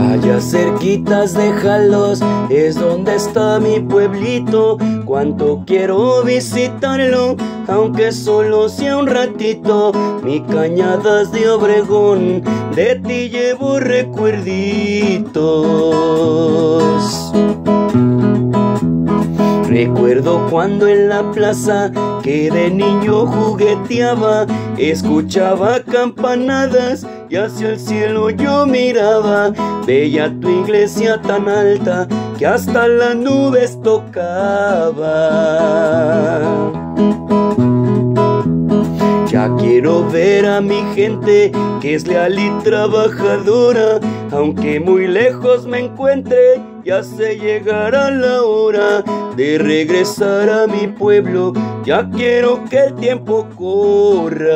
Allá cerquitas de Jalos es donde está mi pueblito. Cuanto quiero visitarlo, aunque solo sea un ratito. Mi cañadas de Obregón, de ti llevo recuerditos. Recuerdo cuando en la plaza que de niño jugueteaba, escuchaba campanadas y hacia el cielo yo miraba. Veía tu iglesia tan alta que hasta las nubes tocaba. Ya quiero ver a mi gente que es leal y trabajadora, aunque muy lejos me encuentre, ya se llegará la hora de regresar a mi pueblo, ya quiero que el tiempo corra.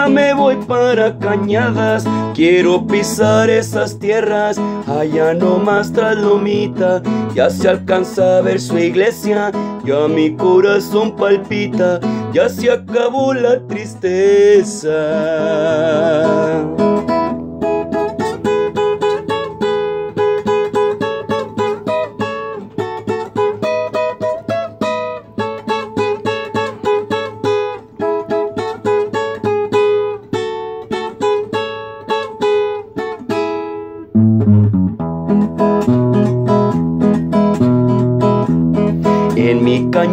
Ya me voy para Cañadas, quiero pisar esas tierras, allá nomás tras Lomita, ya se alcanza a ver su iglesia, ya mi corazón palpita, ya se acabó la tristeza.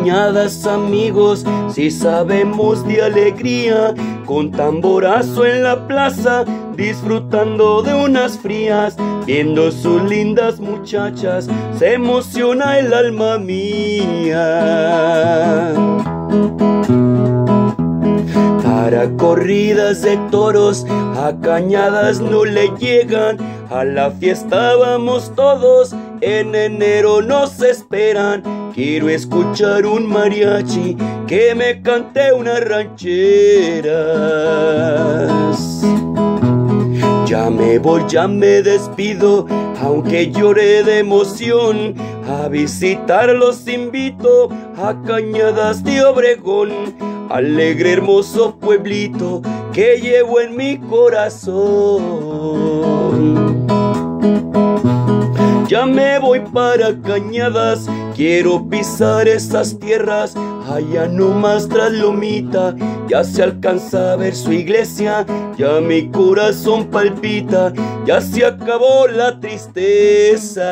Amigos, si sabemos de alegría, con tamborazo en la plaza, disfrutando de unas frías, viendo sus lindas muchachas, se emociona el alma mía. Para corridas de toros, a cañadas no le llegan, a la fiesta vamos todos, en enero nos esperan. Quiero escuchar un mariachi que me cante unas rancheras. Ya me voy, ya me despido, aunque llore de emoción. A visitar los invito a Cañadas de Obregón, alegre hermoso pueblito que llevo en mi corazón. Ya me voy para Cañadas, quiero pisar esas tierras, allá nomás tras Lomita, ya se alcanza a ver su iglesia, ya mi corazón palpita, ya se acabó la tristeza.